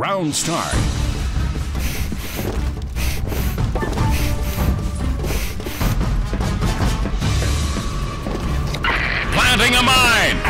Round start. Planting a mine!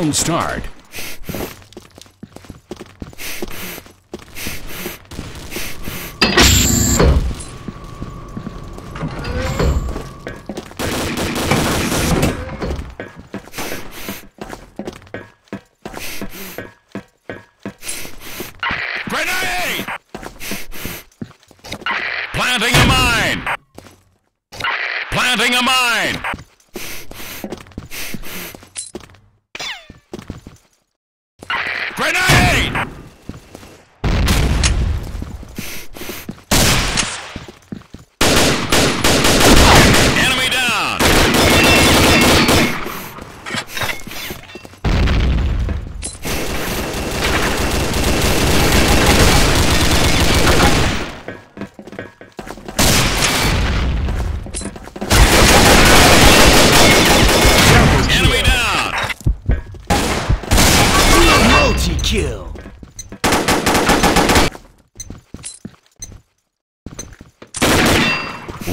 Round start. Grenade! Planting a mine! Planting a mine! Kill.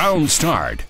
Round start.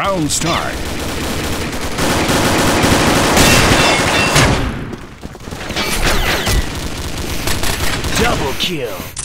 Round start. Double kill.